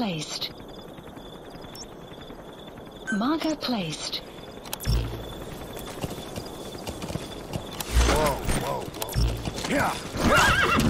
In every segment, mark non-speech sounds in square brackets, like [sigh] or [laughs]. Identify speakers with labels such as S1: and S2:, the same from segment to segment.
S1: placed. Marker placed.
S2: Whoa, whoa, whoa. Yeah.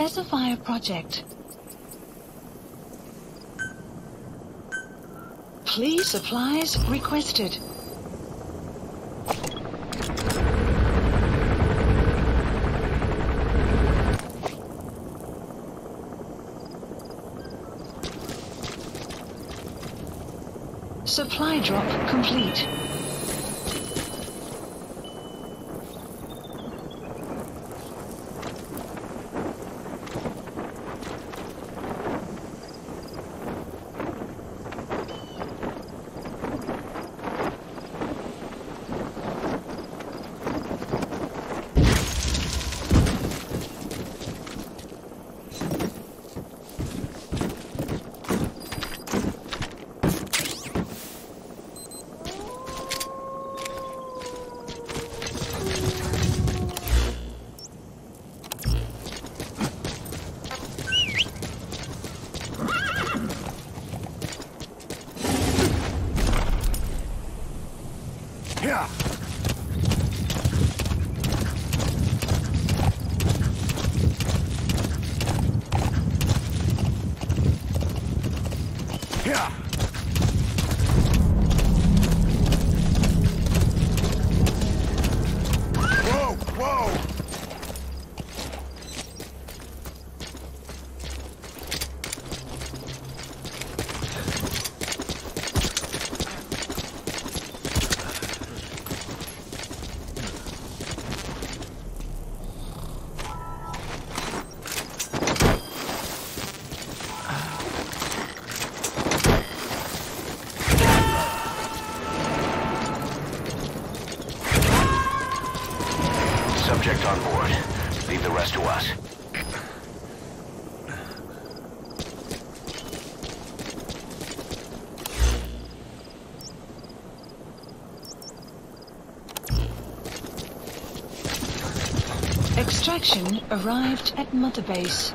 S1: Specify a project. Please supplies requested. Supply drop complete.
S2: Extraction arrived at Mother Base.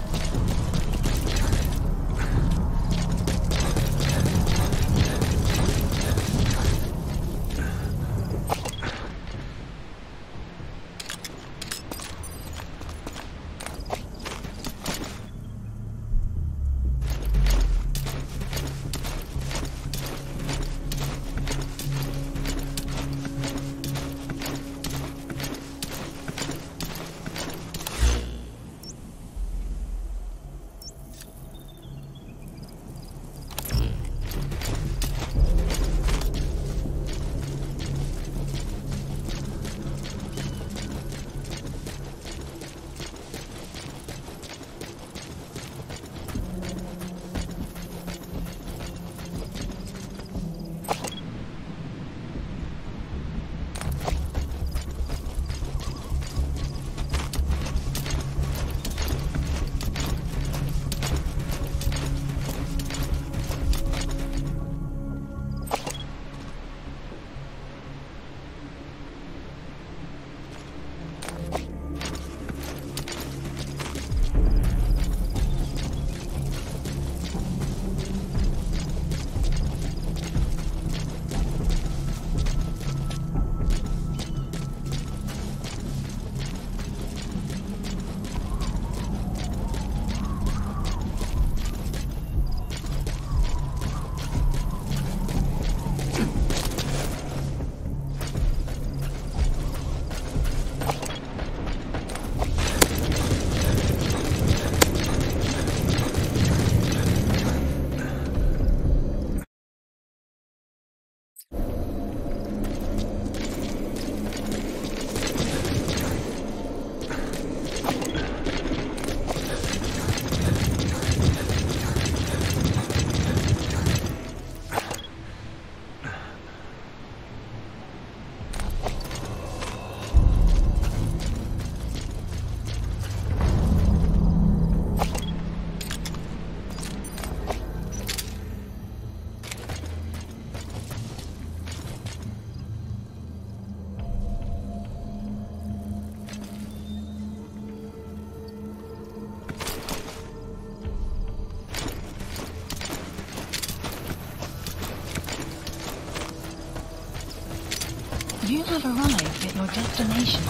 S1: Destination.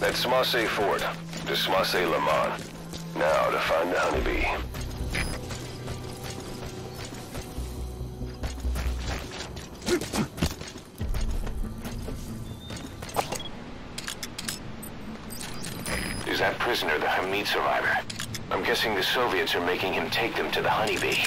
S2: That's Smasei Fort, Da Smasei Laman. Now to find the honeybee. That prisoner the Hamid survivor? I'm guessing the Soviets are making him take them to the honeybee.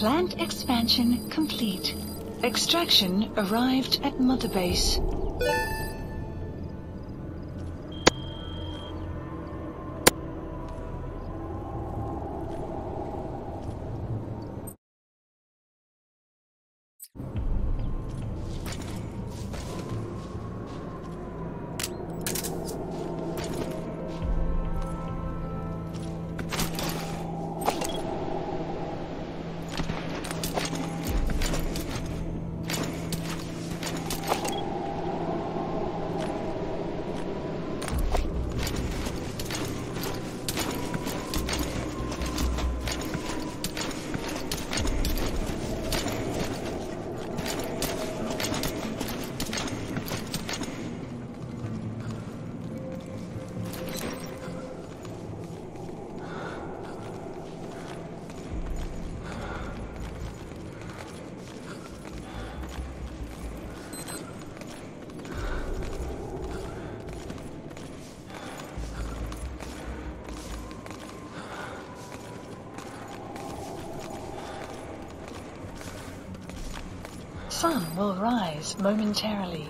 S1: Plant expansion complete. Extraction arrived at Mother Base. Sun will rise momentarily.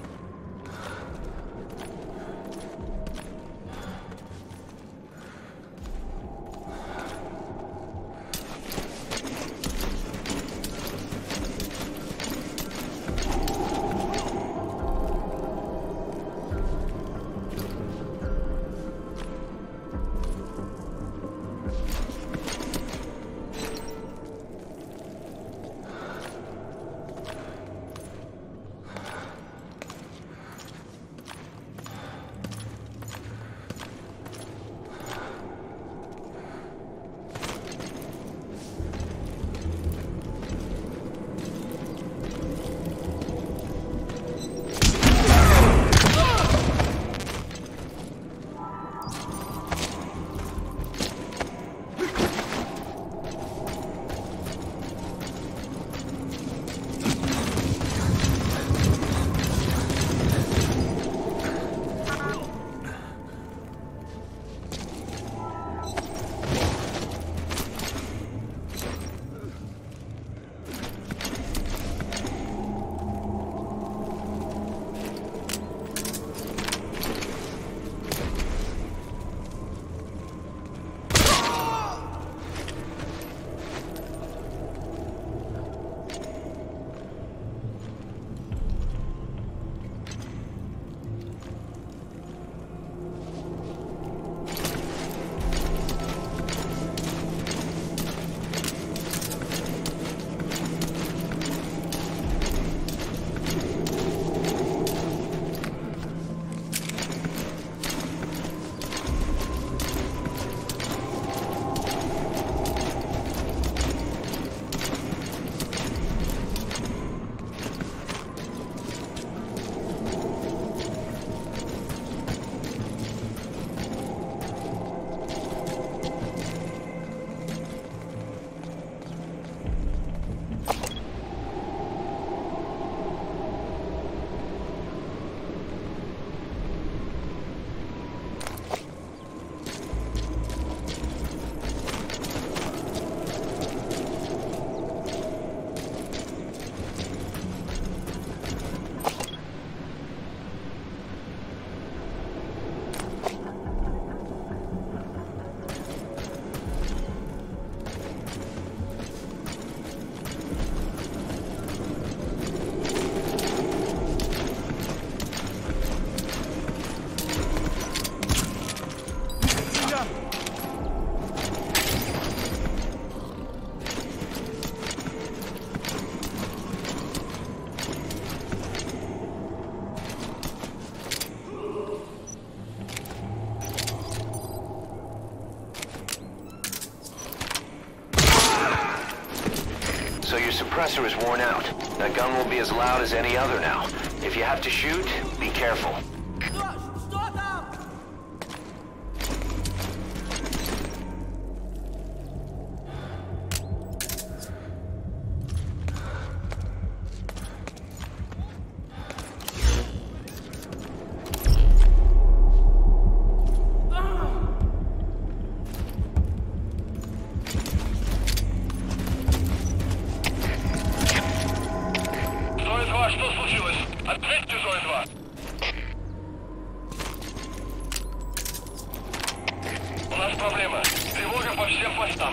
S2: Suppressor is worn out. That gun will be as loud as any other now. If you have to shoot, be careful.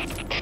S2: down.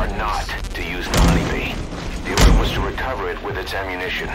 S2: Are not to use the honeybee. The order was to recover it with its ammunition.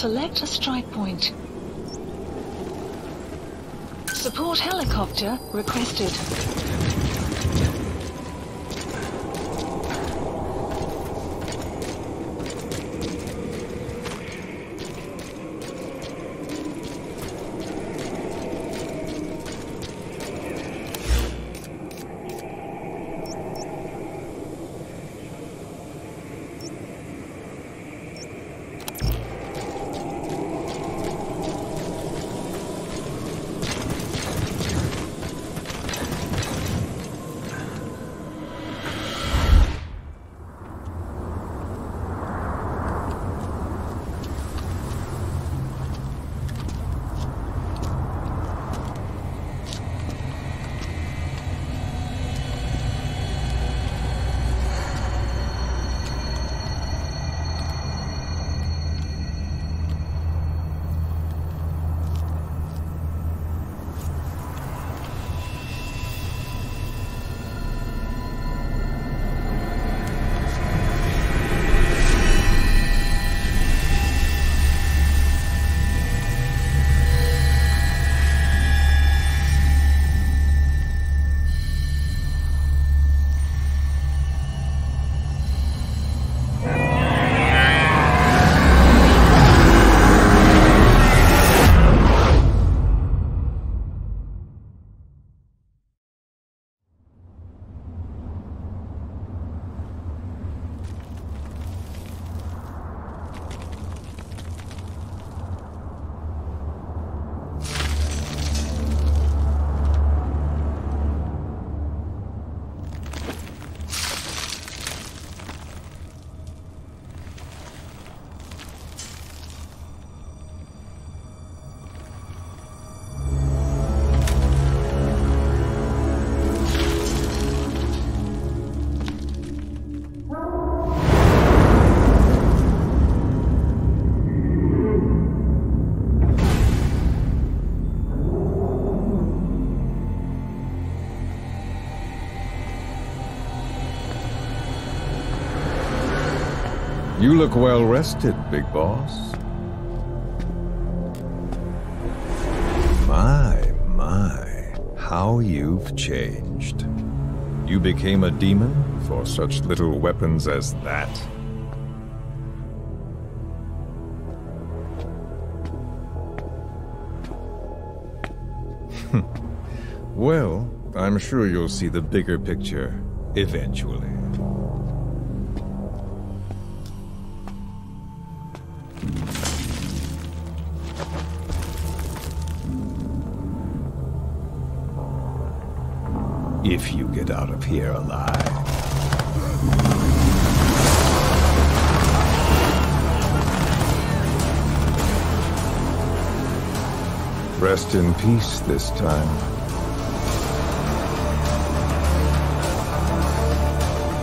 S1: Select a strike point. Support helicopter requested.
S3: You look well rested, big boss. My, my, how you've changed. You became a demon for such little weapons as that? [laughs] well, I'm sure you'll see the bigger picture eventually. Here alive. Rest in peace this time.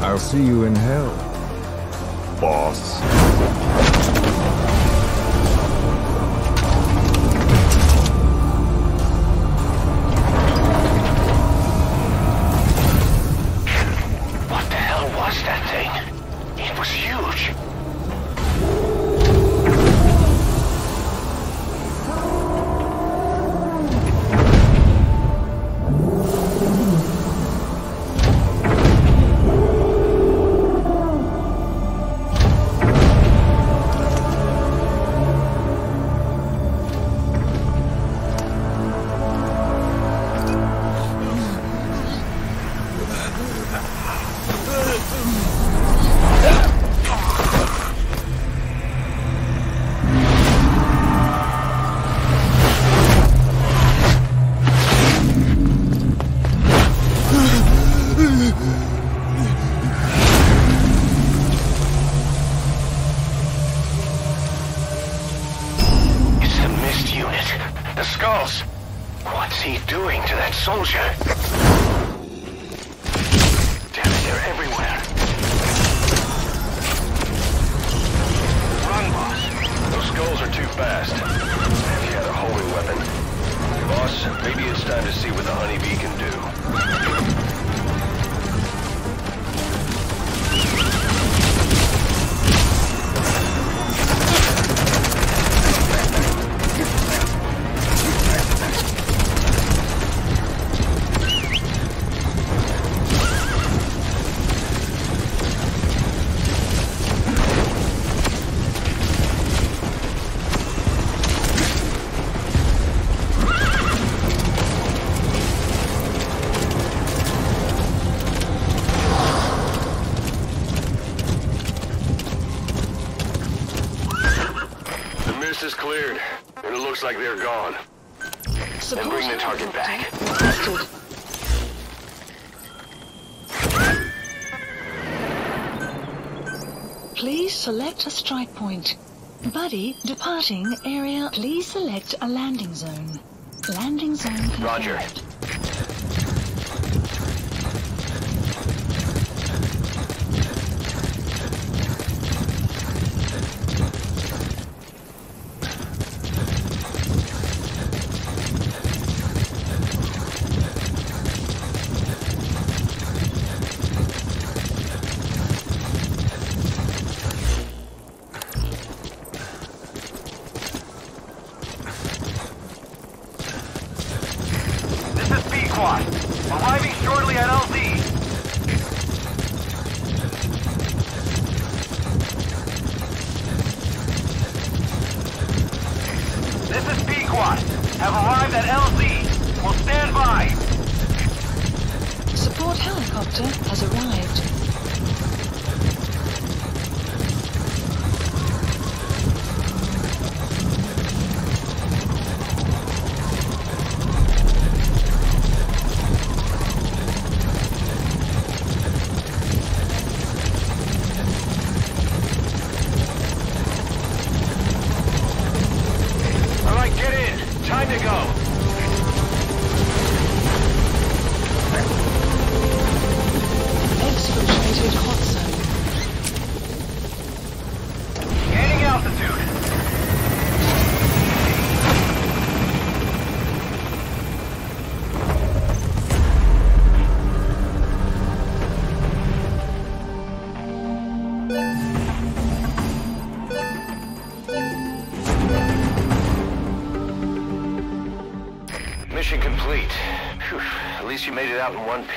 S3: I'll see you in hell, boss.
S4: Looks like they're gone.
S1: Support
S2: bring the target back.
S1: Please select a strike point. Buddy, departing area. Please select a landing zone. Landing zone confirmed.
S2: Roger.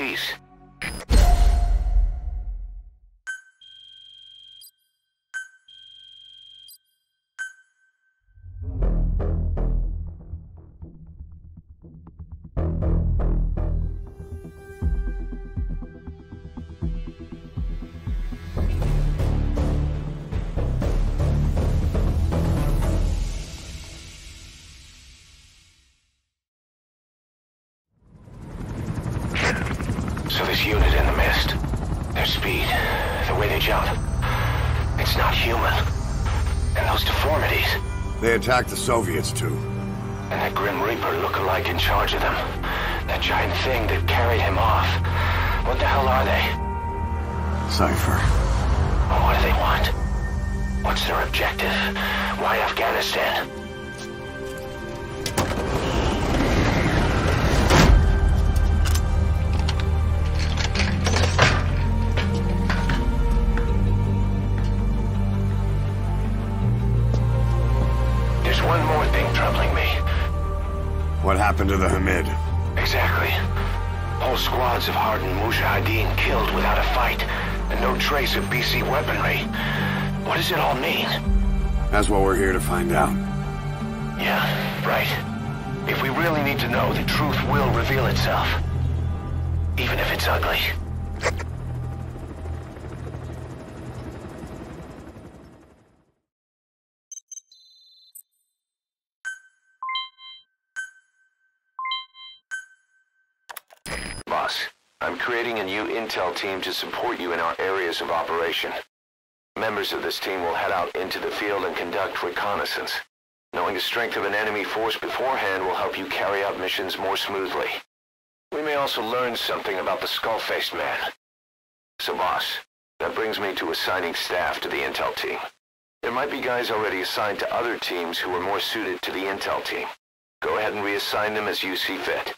S2: Out
S5: attacked the Soviets too.
S2: and that Grim Reaper look-alike in charge of them. That giant thing that carried him off. What the hell are they?
S5: Cypher.
S2: What do they want? What's their objective? Why Afghanistan?
S5: What happened to the Hamid?
S2: Exactly. Whole squads of hardened Mujahideen killed without a fight, and no trace of BC weaponry. What does it all mean?
S5: That's what we're here to find out.
S2: Yeah, right. If we really need to know, the truth will reveal itself. Even if it's ugly. Intel team to support you in our areas of operation. Members of this team will head out into the field and conduct reconnaissance. Knowing the strength of an enemy force beforehand will help you carry out missions more smoothly. We may also learn something about the skull-faced man. So boss, that brings me to assigning staff to the intel team. There might be guys already assigned to other teams who are more suited to the intel team. Go ahead and reassign them as you see fit.